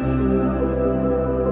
うん。